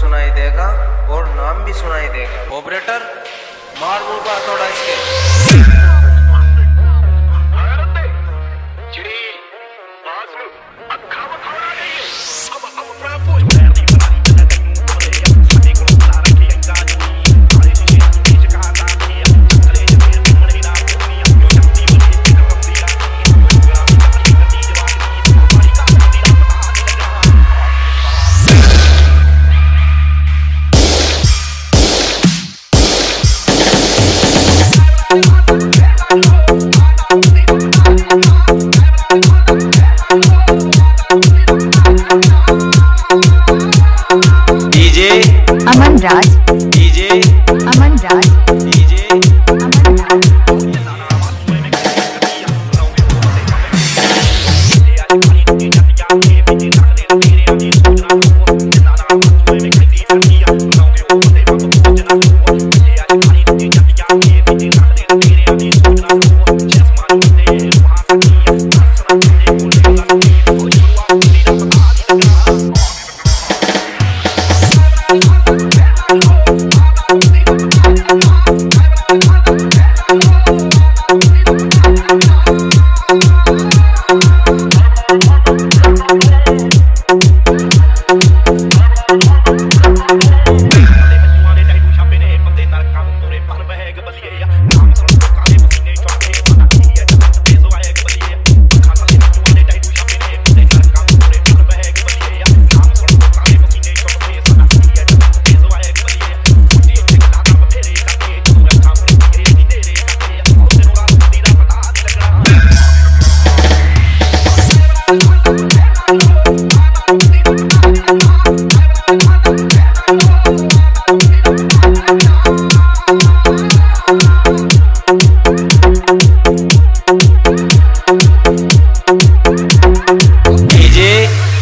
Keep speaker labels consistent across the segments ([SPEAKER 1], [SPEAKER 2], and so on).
[SPEAKER 1] सुनाई देगा और नाम भी सुनाई देगा। ऑपरेटर मार का थोड़ा इसके।
[SPEAKER 2] DJ
[SPEAKER 3] Aman Raj.
[SPEAKER 2] DJ
[SPEAKER 3] Aman Raj.
[SPEAKER 2] DJ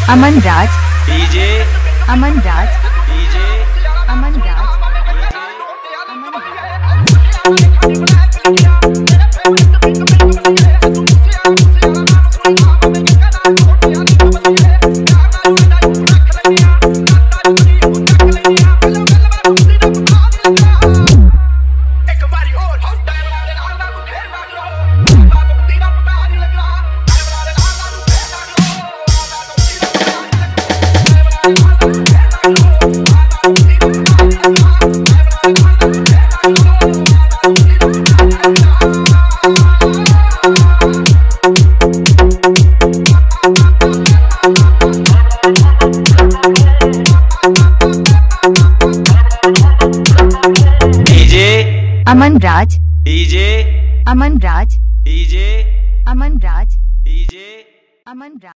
[SPEAKER 3] Aman Raj.
[SPEAKER 2] DJ.
[SPEAKER 3] Aman Raj.
[SPEAKER 2] DJ.
[SPEAKER 3] Aman Raj. Aman Raj. Aman Raj.
[SPEAKER 2] DJ.
[SPEAKER 3] Aman Raj.
[SPEAKER 2] DJ.
[SPEAKER 3] Aman Raj.
[SPEAKER 2] DJ.
[SPEAKER 3] Aman Raj.